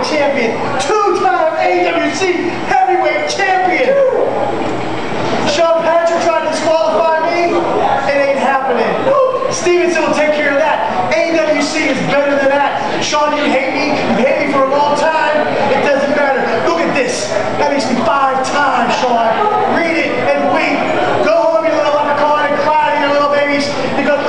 heavyweight champion, two-time AWC heavyweight champion. Sean Patrick tried to disqualify me? It ain't happening. Stevenson will take care of that. AWC is better than that. Sean, you hate me. You hate me for a long time. It doesn't matter. Look at this. That makes me five times, Sean. Read it and weep. Go home, you little leprechaun, and cry to your little babies because